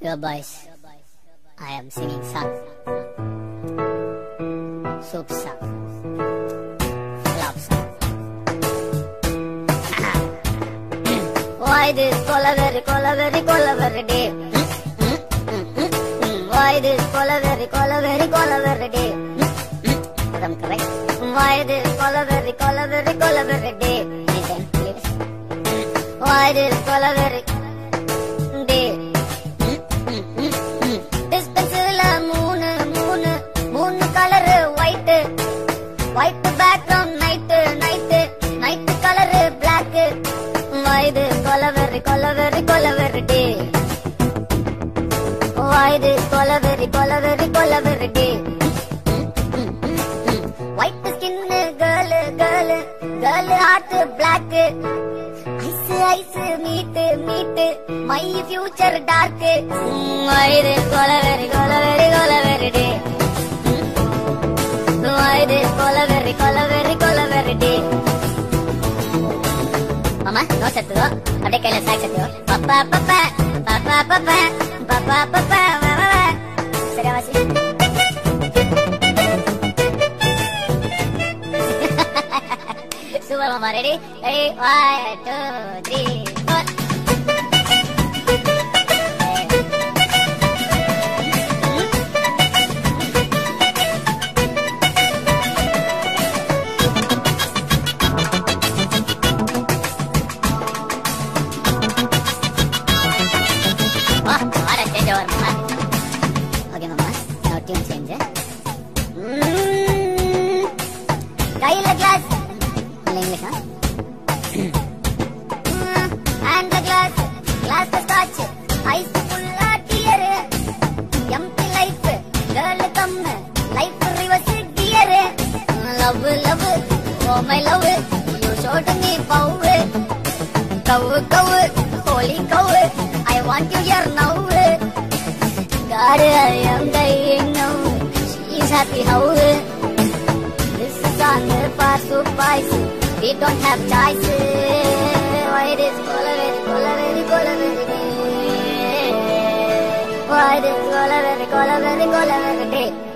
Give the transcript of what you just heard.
Your boys. I am singing song. Soup song. Love song. Why this colaveri, colaveri, colaveri day? Why this colaveri, colaveri, colaveri day? If I'm correct. Why this colaveri, colaveri, colaveri day? Anytime, please. Why this colaveri கொலவெறி டே வயது கொலவெறி கொலவெறி கொலவெறி white skin girl girl girl heart block ice eyes meet meet my future dark வயது கொலவெறி கொலவெறி கொலவெறி டே கொலவெறி கொலவெறி கொலவெறி மாமா no சத்துவோ அப்படியே கையில chalk சத்துவோ Sudah masih Super Mama ready? Ready? One, two, three, four no tune change. கையில class இல்ல இங்கிலீஷா? ஹேண்ட்ல class class Scotch ice ஃபுல்லா dear empty life girl come life reverse dear love love oh my love you ஷோட் me bow Kaur Kaur Holi Kaur I want you here now God, I am dying now. don't house. This is our first to. We don't have choice. Why it is colored, colored, colored. Why it is colored, colored, colored.